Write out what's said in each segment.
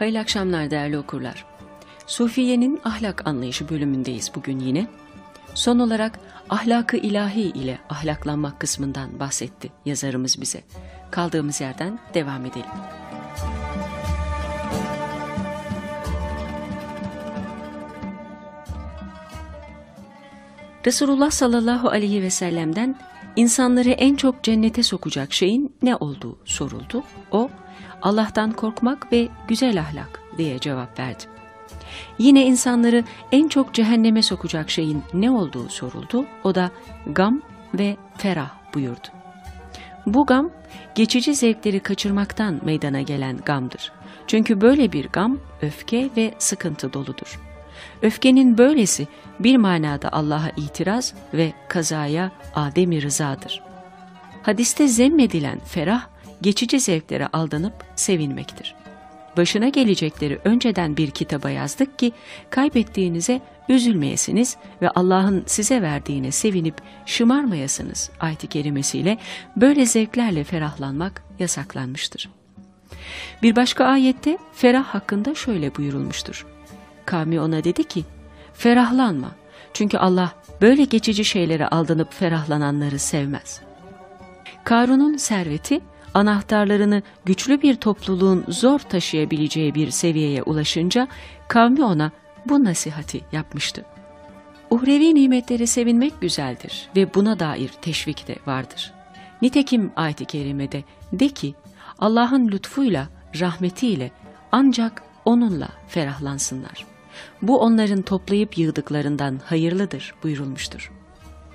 Hayırlı akşamlar değerli okurlar. Sufiye'nin ahlak anlayışı bölümündeyiz bugün yine. Son olarak ahlakı ilahi ile ahlaklanmak kısmından bahsetti yazarımız bize. Kaldığımız yerden devam edelim. Resulullah sallallahu aleyhi ve sellem'den insanları en çok cennete sokacak şeyin ne olduğu soruldu. O, Allah'tan korkmak ve güzel ahlak diye cevap verdi. Yine insanları en çok cehenneme sokacak şeyin ne olduğu soruldu. O da gam ve ferah buyurdu. Bu gam geçici zevkleri kaçırmaktan meydana gelen gamdır. Çünkü böyle bir gam öfke ve sıkıntı doludur. Öfkenin böylesi bir manada Allah'a itiraz ve kazaya ademi rızadır. Hadiste zemmedilen ferah, geçici zevklere aldanıp sevinmektir. Başına gelecekleri önceden bir kitaba yazdık ki kaybettiğinize üzülmeyesiniz ve Allah'ın size verdiğine sevinip şımarmayasınız ayet-i kerimesiyle böyle zevklerle ferahlanmak yasaklanmıştır. Bir başka ayette ferah hakkında şöyle buyurulmuştur. Kavmi ona dedi ki, ferahlanma çünkü Allah böyle geçici şeylere aldanıp ferahlananları sevmez. Karun'un serveti anahtarlarını güçlü bir topluluğun zor taşıyabileceği bir seviyeye ulaşınca kavmi ona bu nasihati yapmıştı. Uhrevi nimetleri sevinmek güzeldir ve buna dair teşvik de vardır. Nitekim ayet-i kerimede de ki Allah'ın lütfuyla, rahmetiyle ancak onunla ferahlansınlar. Bu onların toplayıp yığdıklarından hayırlıdır buyurulmuştur.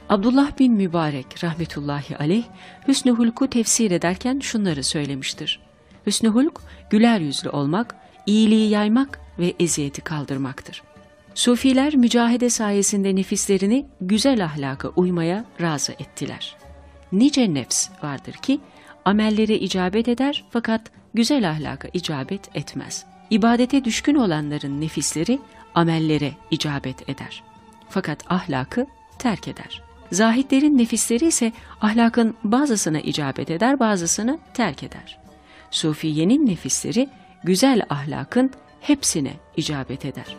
Abdullah bin Mübarek rahmetullahi aleyh Hüsnü Hulk'u tefsir ederken şunları söylemiştir. Hüsnü Hulk güler yüzlü olmak, iyiliği yaymak ve eziyeti kaldırmaktır. Sufiler mücahede sayesinde nefislerini güzel ahlaka uymaya razı ettiler. Nice nefs vardır ki amellere icabet eder fakat güzel ahlaka icabet etmez. İbadete düşkün olanların nefisleri amellere icabet eder. Fakat ahlakı terk eder. Zahitlerin nefisleri ise ahlakın bazısına icabet eder, bazısını terk eder. Sufiyenin nefisleri güzel ahlakın hepsine icabet eder.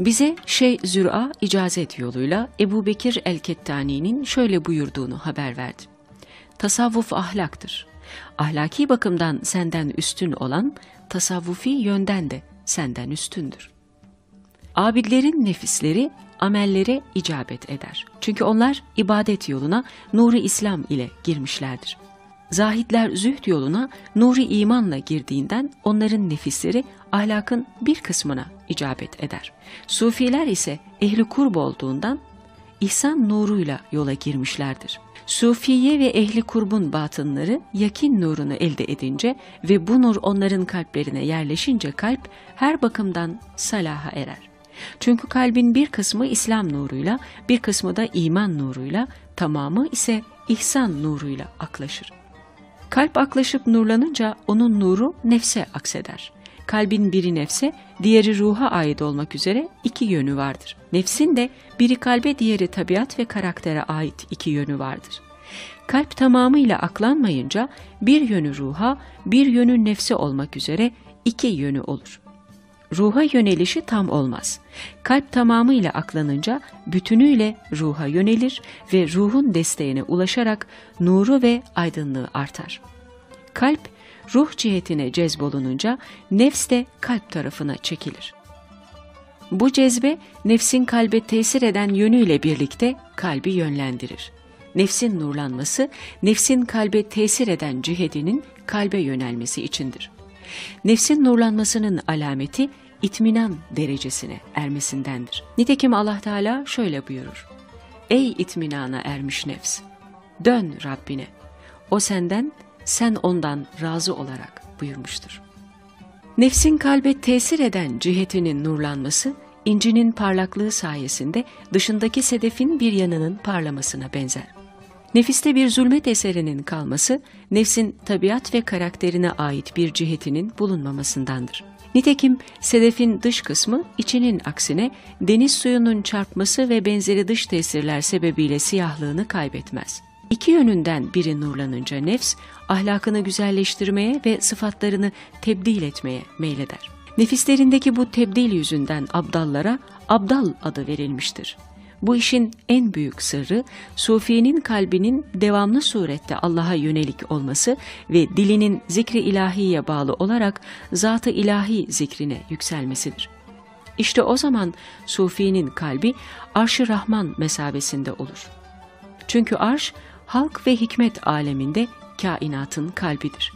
Bize Şey Zür'a icazet yoluyla Ebu Bekir el-Kettani'nin şöyle buyurduğunu haber verdi. Tasavvuf ahlaktır. Ahlaki bakımdan senden üstün olan tasavvufi yönden de senden üstündür. Abidlerin nefisleri amellere icabet eder. Çünkü onlar ibadet yoluna nuru İslam ile girmişlerdir. Zahitler zühd yoluna nuri imanla girdiğinden onların nefisleri ahlakın bir kısmına icabet eder. Sufiler ise ehli kurb olduğundan ihsan nuruyla yola girmişlerdir. Sufiye ve ehli kurbun batınları yakin nurunu elde edince ve bu nur onların kalplerine yerleşince kalp her bakımdan salaha erer. Çünkü kalbin bir kısmı İslam nuruyla, bir kısmı da iman nuruyla, tamamı ise ihsan nuruyla aklaşır. Kalp aklaşıp nurlanınca onun nuru nefse akseder. Kalbin biri nefse, diğeri ruha ait olmak üzere iki yönü vardır. Nefsin de biri kalbe, diğeri tabiat ve karaktere ait iki yönü vardır. Kalp tamamıyla aklanmayınca bir yönü ruha, bir yönü nefse olmak üzere iki yönü olur. Ruha yönelişi tam olmaz. Kalp tamamıyla aklanınca bütünüyle ruha yönelir ve ruhun desteğine ulaşarak nuru ve aydınlığı artar. Kalp ruh cihetine cezbolununca nefs de kalp tarafına çekilir. Bu cezbe nefsin kalbe tesir eden yönüyle birlikte kalbi yönlendirir. Nefsin nurlanması, nefsin kalbe tesir eden cihetinin kalbe yönelmesi içindir. Nefsin nurlanmasının alameti itminan derecesine ermesindendir. Nitekim Allah Teala şöyle buyurur. Ey itminana ermiş nefs! Dön Rabbine. O senden, sen ondan razı olarak buyurmuştur. Nefsin kalbe tesir eden cihetinin nurlanması, incinin parlaklığı sayesinde dışındaki sedefin bir yanının parlamasına benzer. Nefiste bir zulmet eserinin kalması, nefsin tabiat ve karakterine ait bir cihetinin bulunmamasındandır. Nitekim sedefin dış kısmı içinin aksine deniz suyunun çarpması ve benzeri dış tesirler sebebiyle siyahlığını kaybetmez. İki yönünden biri nurlanınca nefs, ahlakını güzelleştirmeye ve sıfatlarını tebdil etmeye meyleder. Nefislerindeki bu tebdil yüzünden abdallara abdal adı verilmiştir. Bu işin en büyük sırrı Sufi'nin kalbinin devamlı surette Allah'a yönelik olması ve dilinin zikri ilahiye bağlı olarak zatı ilahi zikrine yükselmesidir. İşte o zaman Sufi'nin kalbi arş-ı Rahman mesabesinde olur. Çünkü arş halk ve hikmet aleminde kainatın kalbidir.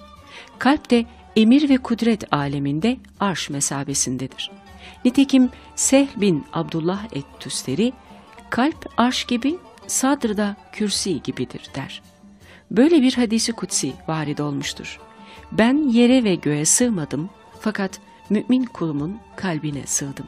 Kalp de emir ve kudret aleminde arş mesabesindedir. Nitekim Sehl bin Abdullah et-Tüsteri, kalp arş gibi, sadrda kürsi gibidir der. Böyle bir hadisi kutsi varid olmuştur. Ben yere ve göğe sığmadım fakat mümin kulumun kalbine sığdım.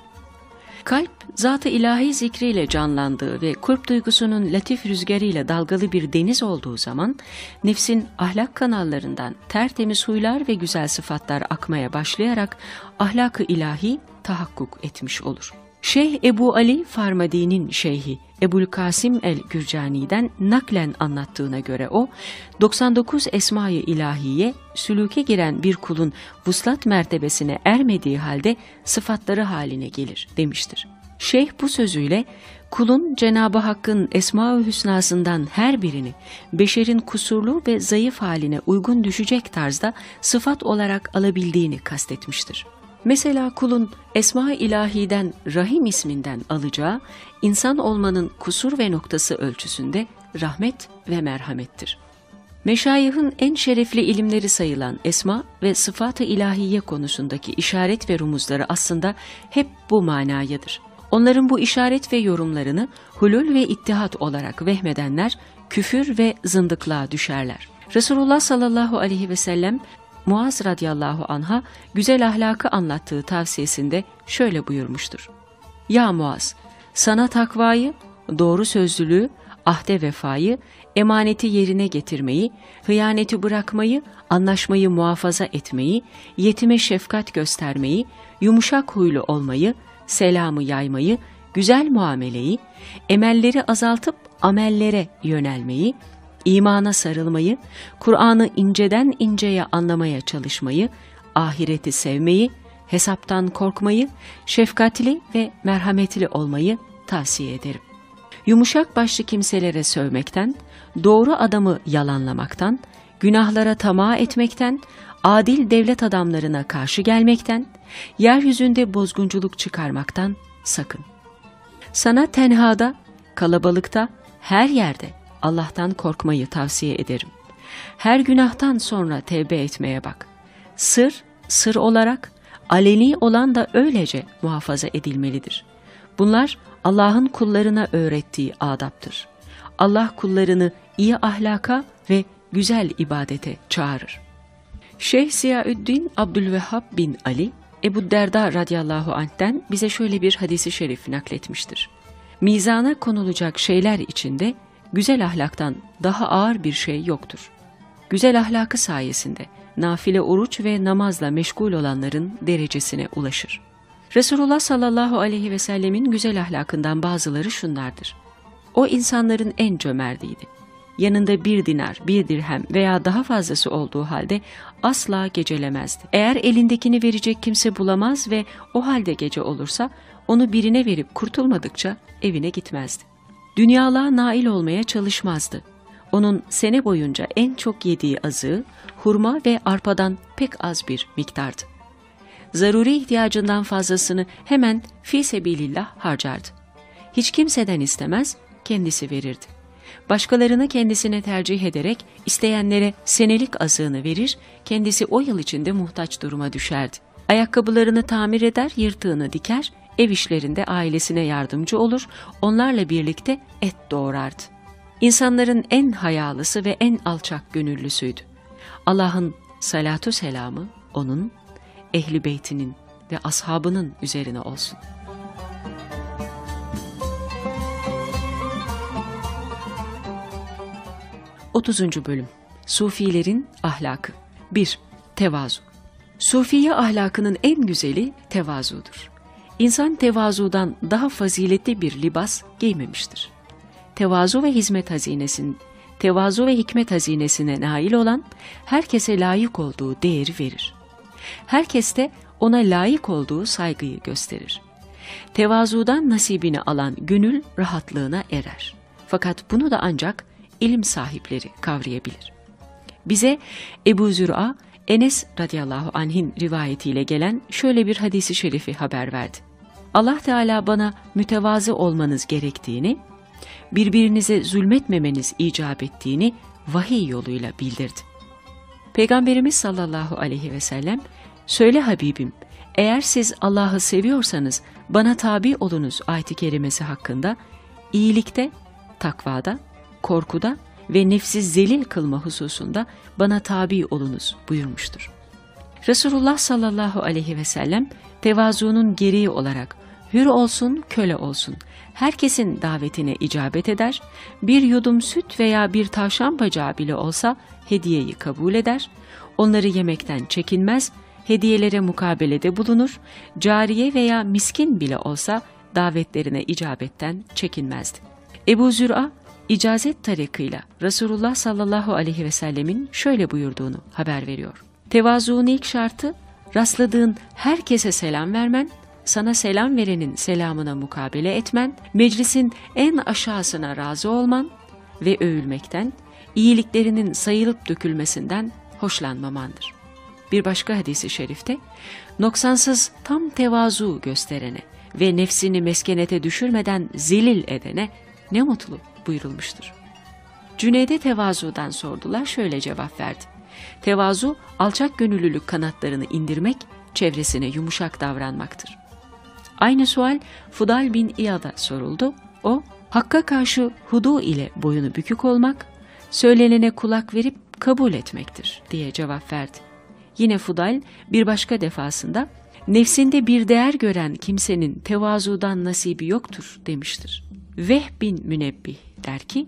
Kalp, zat-ı ilahi zikriyle canlandığı ve kurp duygusunun latif rüzgarıyla dalgalı bir deniz olduğu zaman, nefsin ahlak kanallarından tertemiz huylar ve güzel sıfatlar akmaya başlayarak ahlak-ı ilahi tahakkuk etmiş olur. Şeyh Ebu Ali Farmadi'nin şeyhi Ebul Kasim el-Gürcani'den naklen anlattığına göre o, 99 Esma-i İlahiye sülüke giren bir kulun vuslat mertebesine ermediği halde sıfatları haline gelir demiştir. Şeyh bu sözüyle kulun Cenab-ı Hakk'ın Esma-ı Hüsna'sından her birini beşerin kusurlu ve zayıf haline uygun düşecek tarzda sıfat olarak alabildiğini kastetmiştir. Mesela kulun Esma-i İlahi'den Rahim isminden alacağı insan olmanın kusur ve noktası ölçüsünde rahmet ve merhamettir. Meşayihın en şerefli ilimleri sayılan esma ve sıfat-ı ilahiye konusundaki işaret ve rumuzları aslında hep bu manayadır. Onların bu işaret ve yorumlarını hulul ve ittihat olarak vehmedenler küfür ve zındıklığa düşerler. Resulullah sallallahu aleyhi ve sellem Muaz radıyallahu anha güzel ahlakı anlattığı tavsiyesinde şöyle buyurmuştur. Ya Muaz, sana takvayı, doğru sözlülüğü, ahde vefayı, emaneti yerine getirmeyi, hıyaneti bırakmayı, anlaşmayı muhafaza etmeyi, yetime şefkat göstermeyi, yumuşak huylu olmayı, selamı yaymayı, güzel muameleyi, emelleri azaltıp amellere yönelmeyi, imana sarılmayı, Kur'an'ı inceden inceye anlamaya çalışmayı, ahireti sevmeyi, hesaptan korkmayı, şefkatli ve merhametli olmayı tavsiye ederim. Yumuşak başlı kimselere sövmekten, doğru adamı yalanlamaktan, günahlara tamah etmekten, adil devlet adamlarına karşı gelmekten, yeryüzünde bozgunculuk çıkarmaktan sakın. Sana tenhada, kalabalıkta, her yerde Allah'tan korkmayı tavsiye ederim. Her günahtan sonra tevbe etmeye bak. Sır, sır olarak, aleni olan da öylece muhafaza edilmelidir. Bunlar Allah'ın kullarına öğrettiği adaptır. Allah kullarını iyi ahlaka ve güzel ibadete çağırır. Şeyh Ziyaüddin Abdülvehhab bin Ali, Ebu Derda radıyallahu anh'ten bize şöyle bir hadisi şerif nakletmiştir. Mizana konulacak şeyler içinde güzel ahlaktan daha ağır bir şey yoktur. Güzel ahlakı sayesinde nafile oruç ve namazla meşgul olanların derecesine ulaşır. Resulullah sallallahu aleyhi ve sellemin güzel ahlakından bazıları şunlardır. O insanların en cömertiydi. Yanında bir dinar, bir dirhem veya daha fazlası olduğu halde asla gecelemezdi. Eğer elindekini verecek kimse bulamaz ve o halde gece olursa onu birine verip kurtulmadıkça evine gitmezdi. Dünyalığa nail olmaya çalışmazdı. Onun sene boyunca en çok yediği azığı hurma ve arpadan pek az bir miktardı. Zaruri ihtiyacından fazlasını hemen fi sebilillah harcardı. Hiç kimseden istemez, kendisi verirdi. Başkalarını kendisine tercih ederek isteyenlere senelik azığını verir, kendisi o yıl içinde muhtaç duruma düşerdi. Ayakkabılarını tamir eder, yırtığını diker, ev işlerinde ailesine yardımcı olur, onlarla birlikte et doğrardı. İnsanların en hayalısı ve en alçak gönüllüsüydü. Allah'ın salatu selamı onun, ehli beytinin ve ashabının üzerine olsun. Otuzuncu Bölüm Sufilerin Ahlakı 1. Tevazu Sufiye ahlakının en güzeli tevazudur. İnsan tevazudan daha faziletli bir libas giymemiştir. Tevazu ve hizmet hazinesin, tevazu ve hikmet hazinesine nail olan herkese layık olduğu değeri verir. Herkes de ona layık olduğu saygıyı gösterir. Tevazudan nasibini alan gönül rahatlığına erer. Fakat bunu da ancak ilim sahipleri kavrayabilir. Bize Ebu Zür'a Enes radıyallahu anh'in rivayetiyle gelen şöyle bir hadisi şerifi haber verdi. Allah Teala bana mütevazı olmanız gerektiğini, birbirinize zulmetmemeniz icap ettiğini vahiy yoluyla bildirdi. Peygamberimiz sallallahu aleyhi ve sellem, söyle Habibim, eğer siz Allah'ı seviyorsanız bana tabi olunuz ayet-i kerimesi hakkında iyilikte, takvada, korkuda ve nefsi zelil kılma hususunda bana tabi olunuz buyurmuştur. Resulullah sallallahu aleyhi ve sellem tevazuunun gereği olarak hür olsun köle olsun herkesin davetine icabet eder, bir yudum süt veya bir tavşan bacağı bile olsa hediyeyi kabul eder, onları yemekten çekinmez, hediyelere mukabelede bulunur, cariye veya miskin bile olsa davetlerine icabetten çekinmezdi. Ebu Zür'a icazet tarikıyla Resulullah sallallahu aleyhi ve sellemin şöyle buyurduğunu haber veriyor. Tevazuun ilk şartı rastladığın herkese selam vermen, sana selam verenin selamına mukabele etmen, meclisin en aşağısına razı olman ve övülmekten, iyiliklerinin sayılıp dökülmesinden hoşlanmamandır. Bir başka hadisi şerifte, noksansız tam tevazu gösterene ve nefsini meskenete düşürmeden zelil edene ne mutlu buyurulmuştur. Cüneyd'e tevazudan sordular şöyle cevap verdi. Tevazu alçak gönüllülük kanatlarını indirmek, çevresine yumuşak davranmaktır. Aynı sual Fudal bin İyad'a soruldu. O, Hakka karşı hudu ile boyunu bükük olmak, söylenene kulak verip kabul etmektir diye cevap verdi. Yine Fudal bir başka defasında nefsinde bir değer gören kimsenin tevazudan nasibi yoktur demiştir. Veh bin Münebbih der ki,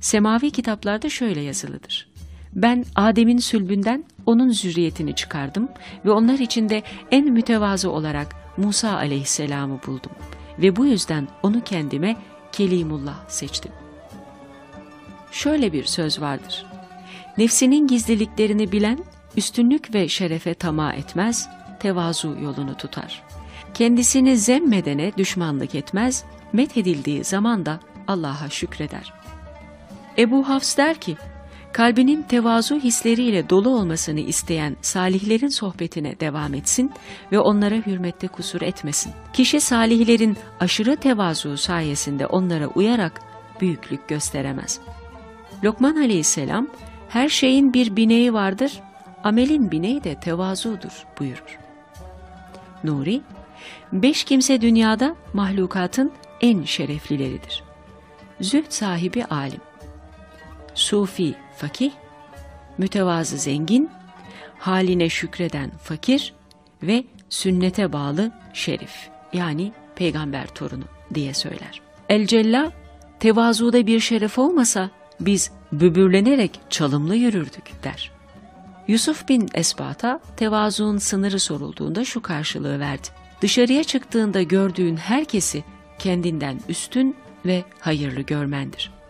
semavi kitaplarda şöyle yazılıdır. Ben Adem'in sülbünden onun zürriyetini çıkardım ve onlar içinde en mütevazı olarak Musa aleyhisselamı buldum ve bu yüzden onu kendime Kelimullah seçtim. Şöyle bir söz vardır. Nefsinin gizliliklerini bilen üstünlük ve şerefe tamah etmez, tevazu yolunu tutar. Kendisini zemmedene düşmanlık etmez, methedildiği zaman da Allah'a şükreder. Ebu Hafs der ki, kalbinin tevazu hisleriyle dolu olmasını isteyen salihlerin sohbetine devam etsin ve onlara hürmette kusur etmesin. Kişi salihlerin aşırı tevazu sayesinde onlara uyarak büyüklük gösteremez. Lokman aleyhisselam, her şeyin bir bineği vardır, amelin bineği de tevazudur buyurur. Nuri, beş kimse dünyada mahlukatın en şereflileridir. Zühd sahibi alim, sufi fakih, mütevazı zengin, haline şükreden fakir ve sünnete bağlı şerif yani peygamber torunu diye söyler. El Cella tevazuda bir şeref olmasa biz bübürlenerek çalımlı yürürdük der. Yusuf bin Esbat'a tevazuun sınırı sorulduğunda şu karşılığı verdi. Dışarıya çıktığında gördüğün herkesi kendinden üstün ve hayırlı görmendir.''